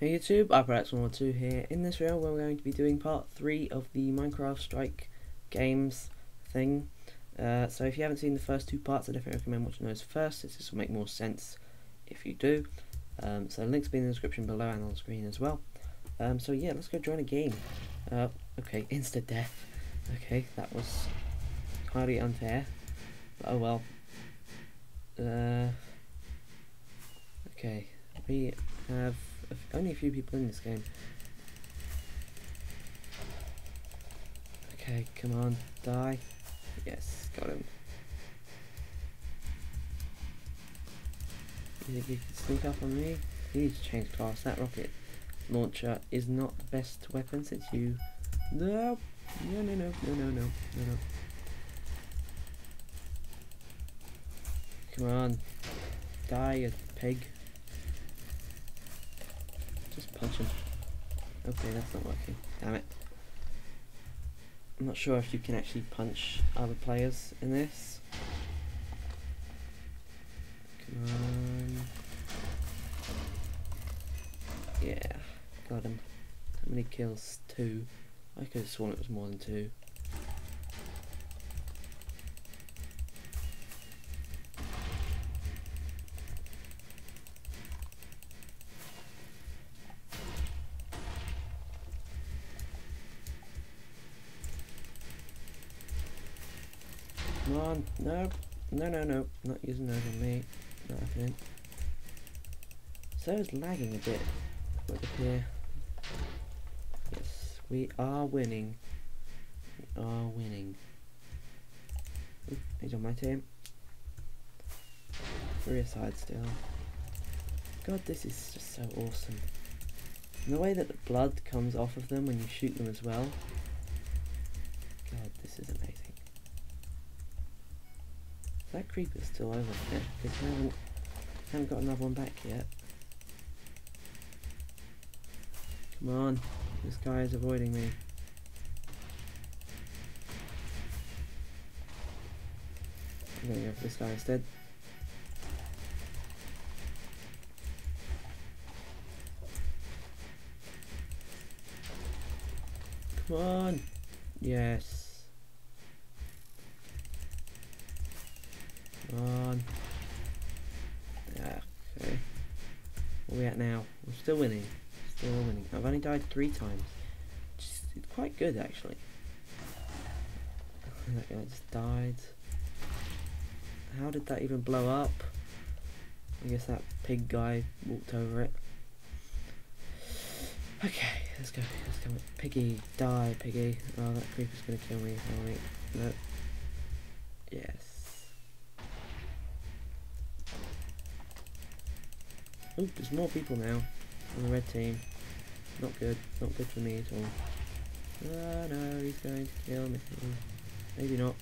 Hey YouTube, iPodHacks142 here. In this video we're going to be doing part 3 of the Minecraft Strike games thing. Uh, so if you haven't seen the first two parts I definitely recommend watching those first, this will make more sense if you do. Um, so links will be in the description below and on screen as well. Um, so yeah, let's go join a game. Uh, okay, insta death. Okay, that was highly unfair. But oh well. Uh, okay, we have only a few people in this game. Okay, come on, die. Yes, got him. You think you can sneak up on me? You need to change class. That rocket launcher is not the best weapon since you... No! No, no, no, no, no, no, no, no. Come on. Die, you pig. Just punch him. Okay, that's not working. Damn it. I'm not sure if you can actually punch other players in this. Come on. Yeah, got him. How many kills? Two. I could have sworn it was more than two. Come on, no, no, no, no, not using those on happening. So it's lagging a bit here. Yes, we are winning. We are winning. Ooh, he's on my team. Three aside still. God, this is just so awesome. And the way that the blood comes off of them when you shoot them as well. God, this is amazing. That creeper's still over there because haven't, haven't got another one back yet. Come on, this guy is avoiding me. I'm gonna go for this guy instead. Come on! Yes. Come on. We at now? We're still winning. Still winning. I've only died three times. Just, quite good actually. That guy just died. How did that even blow up? I guess that pig guy walked over it. Okay, let's go. Let's go. Piggy, die, piggy. Oh, that creeper's gonna kill me. Wait, no. Yes. Oh, there's more people now on the red team. Not good. Not good for me at all. Oh no, he's going to kill me. Maybe not.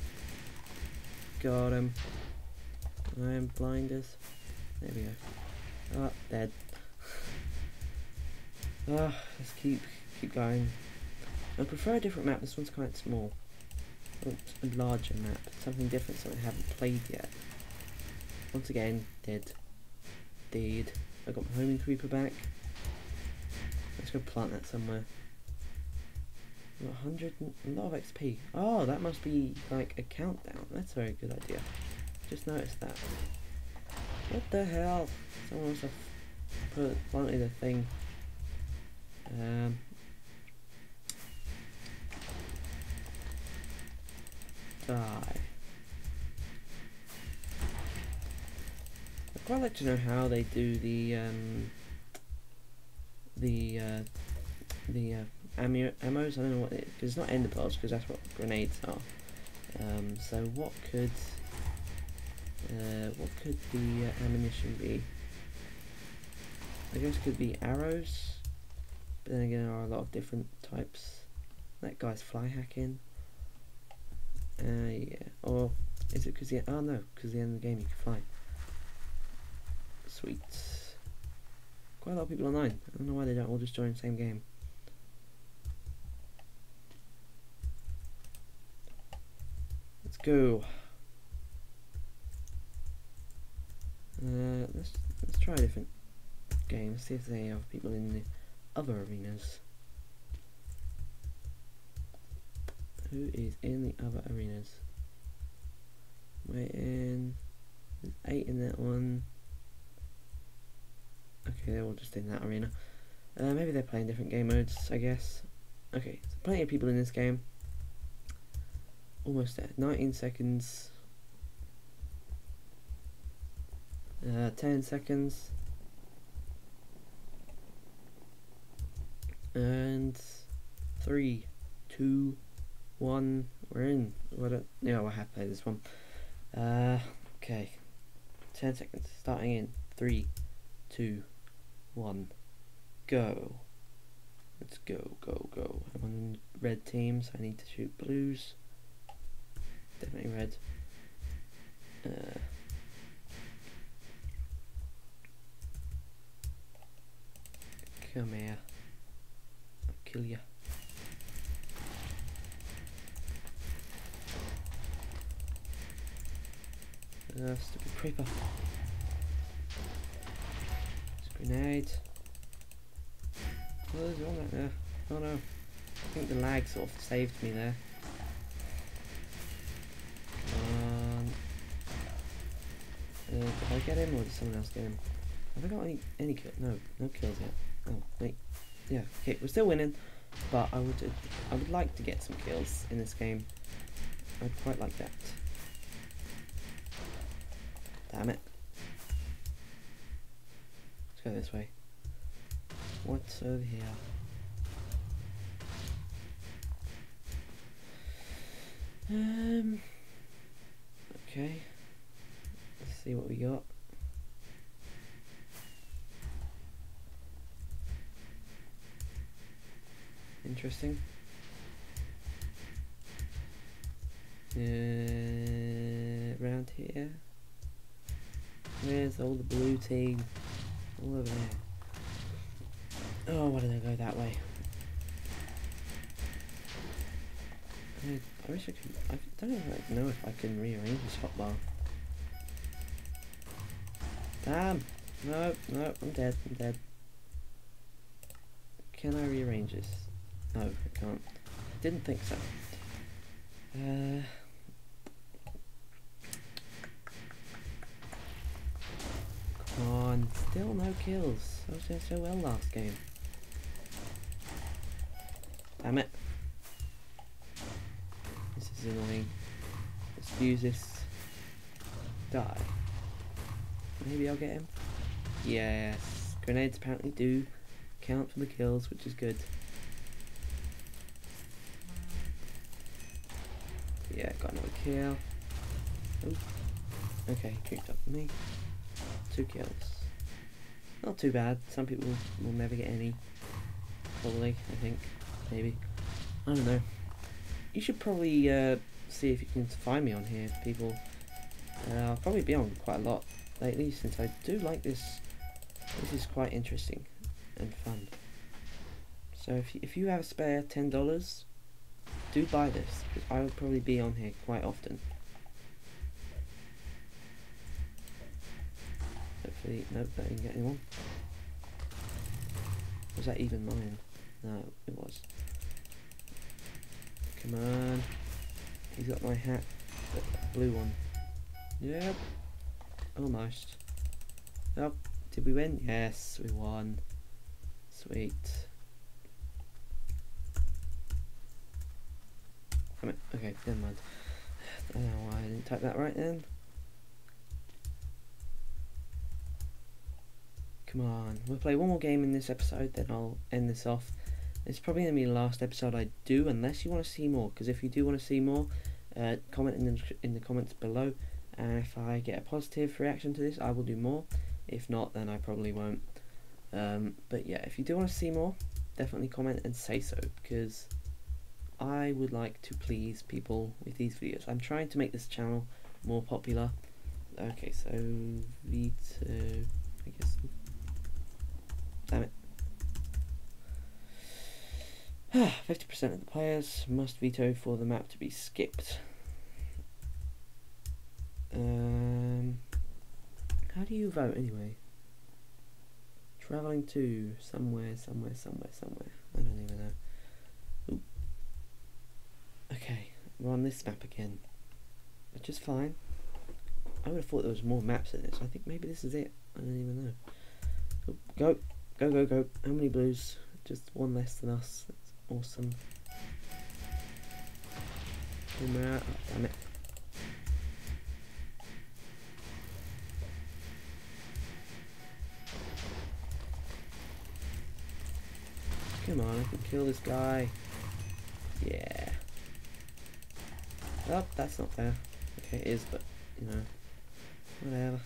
Got him. I am blinders. There we go. Ah, dead. Ah, let's keep keep going. I prefer a different map. This one's quite small. A larger map. Something different, something I haven't played yet. Once again, dead. Dead. I got my homing creeper back. Let's go plant that somewhere. 100, a lot of XP. Oh, that must be like a countdown. That's a very good idea. Just noticed that. What the hell? Someone must have put planted a thing. Um. Die. Quite like to know how they do the um, the uh, the uh, ammo ammos. I don't know what it. It's not ender pearls because that's what grenades are. Um, so what could uh, what could the uh, ammunition be? I guess could be arrows. But then again, there are a lot of different types. That guy's fly hacking. Uh, yeah. Or is it because the oh no, because the end of the game you can fly. Sweet. Quite a lot of people online. I don't know why they don't all just join the same game. Let's go. Uh, let's let's try a different game. See if they have people in the other arenas? Who is in the other arenas? Wait, in There's eight in that one. Okay, they're all just in that arena. Uh, maybe they're playing different game modes, I guess. Okay, so plenty of people in this game. Almost there. 19 seconds. Uh, 10 seconds. And three, two, one. We're in. What? Yeah, I have played this one. Uh, okay. 10 seconds. Starting in three, two, one, go. Let's go, go, go. I'm on red teams. I need to shoot blues. Definitely red. Uh, come here. I'll kill you. Uh, stupid creeper. Grenade. Oh, there. Oh no. I think the lag sort of saved me there. Um, uh, did I get him or did someone else get him? Have I got any, any kill? No, no kills yet. Oh, wait. Yeah, okay, we're still winning, but I would I would like to get some kills in this game. I'd quite like that. Damn it. Let's go this way. What's over here? Um. Okay. Let's see what we got. Interesting. Uh, around here. Where's all the blue team? All over there. Oh, why did I go that way? I, I wish I could. I don't even know if I can rearrange this hotbar. Damn! No, no, I'm dead. I'm dead. Can I rearrange this? No, I can't. Didn't think so. Uh. On, still no kills. I was doing so well last game. Damn it. This is annoying. Let's use this. Die. Maybe I'll get him. Yes. Grenades apparently do count for the kills, which is good. Yeah, got another kill. Okay, creeped up me. Two kills. Not too bad. Some people will never get any. Probably, I think. Maybe. I don't know. You should probably uh, see if you can find me on here, people. Uh, I'll probably be on quite a lot lately since I do like this. This is quite interesting and fun. So if you, if you have a spare ten dollars, do buy this because I will probably be on here quite often. Hopefully, nope, that didn't get anyone. Was that even mine? No, it was. Come on. He's got my hat. The blue one. Yep. Almost. Oh, did we win? Yes, we won. Sweet. Come on. Okay, never mind. I don't know why I didn't type that right then. Come on. We'll play one more game in this episode, then I'll end this off. It's probably going to be the last episode I do, unless you want to see more. Because if you do want to see more, uh, comment in the, in the comments below. And if I get a positive reaction to this, I will do more. If not, then I probably won't. Um, but yeah, if you do want to see more, definitely comment and say so. Because I would like to please people with these videos. I'm trying to make this channel more popular. Okay, so veto, I guess. Damn it. 50% of the players must veto for the map to be skipped. Um, how do you vote anyway? Traveling to somewhere, somewhere, somewhere, somewhere. I don't even know. Ooh. Okay, we're on this map again. Which is fine. I would have thought there was more maps in this. I think maybe this is it. I don't even know. Oh, go, go, go, go. How many blues? Just one less than us. That's awesome. Oh, damn it. Come on, I can kill this guy. Yeah. Oh, that's not fair. Okay, it is, but, you know, whatever.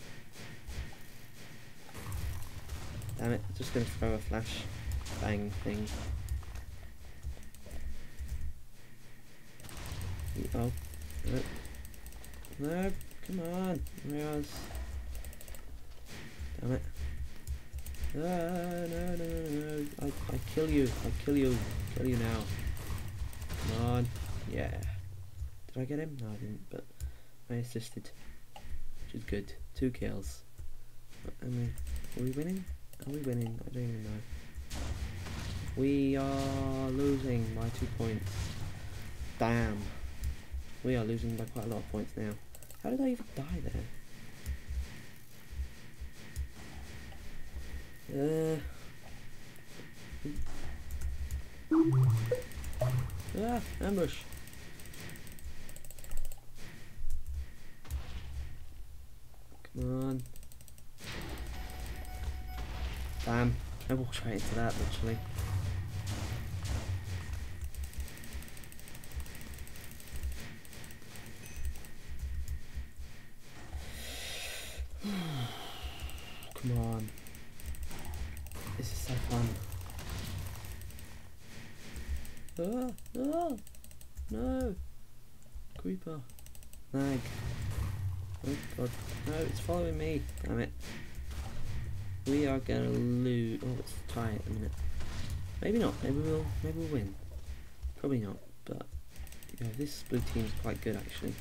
Damn it, just gonna throw a flash bang thing. Oh, no. Come on. Where's... Damn it. No, no, no, no, no. I, I kill you. I kill you. Kill you now. Come on. Yeah. Did I get him? No, I didn't, but I assisted. Which is good. Two kills. I mean, are we winning? Are we winning? I don't even know. We are losing by two points. Damn. We are losing by quite a lot of points now. How did I even die there? Uh. Ah, ambush. Come on. Damn, I walked right into that literally. Come on. This is so fun. Ah, ah, no. Creeper. Lag. Oh god. No, it's following me. Damn it. We are gonna lose. Oh, let's tie it a minute. Maybe not. Maybe we'll. Maybe we'll win. Probably not. But this blue team is quite good actually.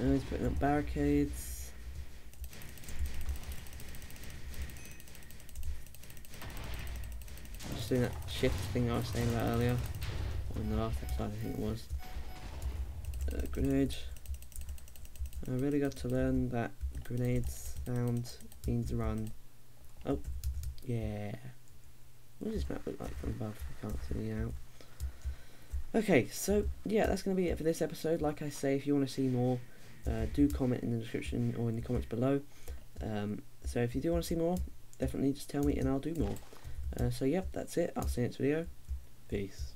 Oh, he's putting up barricades. Just doing that shift thing I was saying about earlier. In the last episode, I think it was. Uh, grenade. I really got to learn that grenades sound means run. Oh, yeah. What does this map look like from above? I can't see out. Okay, so yeah, that's going to be it for this episode. Like I say, if you want to see more, uh, do comment in the description or in the comments below. Um, so if you do want to see more, definitely just tell me and I'll do more. Uh, so yep, that's it. I'll see you next video. Peace.